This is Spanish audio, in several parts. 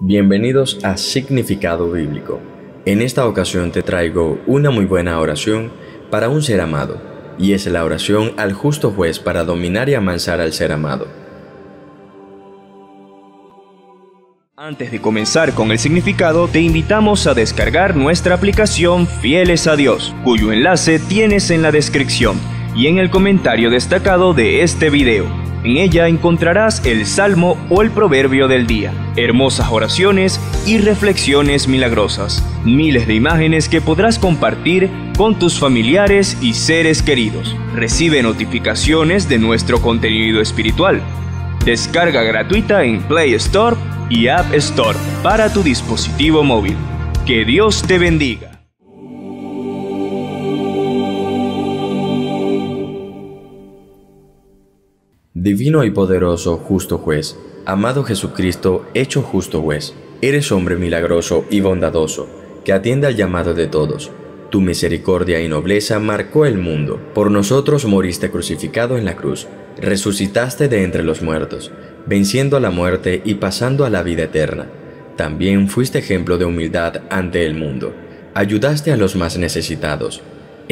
Bienvenidos a Significado Bíblico. En esta ocasión te traigo una muy buena oración para un ser amado, y es la oración al justo juez para dominar y amansar al ser amado. Antes de comenzar con el significado, te invitamos a descargar nuestra aplicación Fieles a Dios, cuyo enlace tienes en la descripción y en el comentario destacado de este video. En ella encontrarás el salmo o el proverbio del día, hermosas oraciones y reflexiones milagrosas, miles de imágenes que podrás compartir con tus familiares y seres queridos. Recibe notificaciones de nuestro contenido espiritual. Descarga gratuita en Play Store y App Store para tu dispositivo móvil. Que Dios te bendiga. Divino y poderoso, justo juez, amado Jesucristo, hecho justo juez, eres hombre milagroso y bondadoso, que atiende al llamado de todos. Tu misericordia y nobleza marcó el mundo. Por nosotros moriste crucificado en la cruz, resucitaste de entre los muertos, venciendo a la muerte y pasando a la vida eterna. También fuiste ejemplo de humildad ante el mundo. Ayudaste a los más necesitados,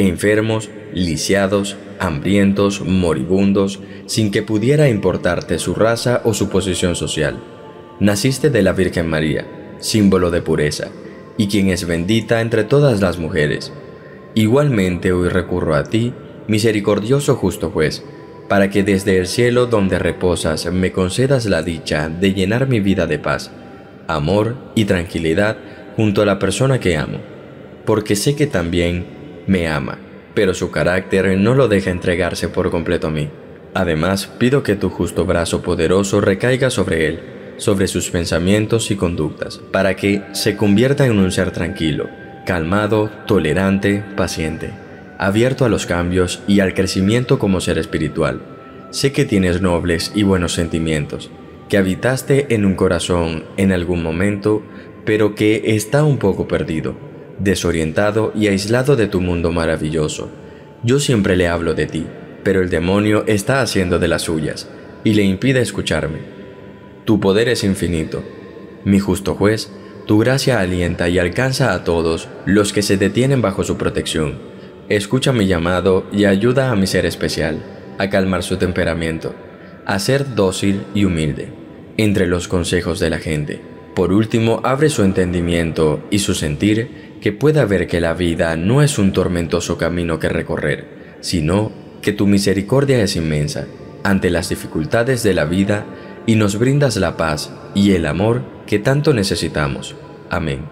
enfermos, lisiados, hambrientos, moribundos, sin que pudiera importarte su raza o su posición social. Naciste de la Virgen María, símbolo de pureza, y quien es bendita entre todas las mujeres. Igualmente hoy recurro a ti, misericordioso justo juez, para que desde el cielo donde reposas me concedas la dicha de llenar mi vida de paz, amor y tranquilidad junto a la persona que amo, porque sé que también me ama pero su carácter no lo deja entregarse por completo a mí. Además, pido que tu justo brazo poderoso recaiga sobre él, sobre sus pensamientos y conductas, para que se convierta en un ser tranquilo, calmado, tolerante, paciente, abierto a los cambios y al crecimiento como ser espiritual. Sé que tienes nobles y buenos sentimientos, que habitaste en un corazón en algún momento, pero que está un poco perdido desorientado y aislado de tu mundo maravilloso. Yo siempre le hablo de ti, pero el demonio está haciendo de las suyas y le impide escucharme. Tu poder es infinito. Mi justo juez, tu gracia alienta y alcanza a todos los que se detienen bajo su protección. Escucha mi llamado y ayuda a mi ser especial a calmar su temperamento, a ser dócil y humilde entre los consejos de la gente. Por último, abre su entendimiento y su sentir que pueda ver que la vida no es un tormentoso camino que recorrer, sino que tu misericordia es inmensa ante las dificultades de la vida y nos brindas la paz y el amor que tanto necesitamos. Amén.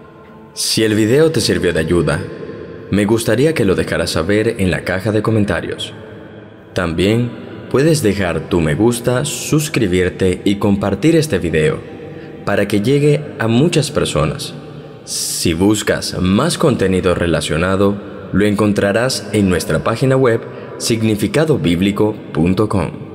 Si el video te sirvió de ayuda, me gustaría que lo dejaras saber en la caja de comentarios. También puedes dejar tu me gusta, suscribirte y compartir este video para que llegue a muchas personas. Si buscas más contenido relacionado, lo encontrarás en nuestra página web significadobiblico.com.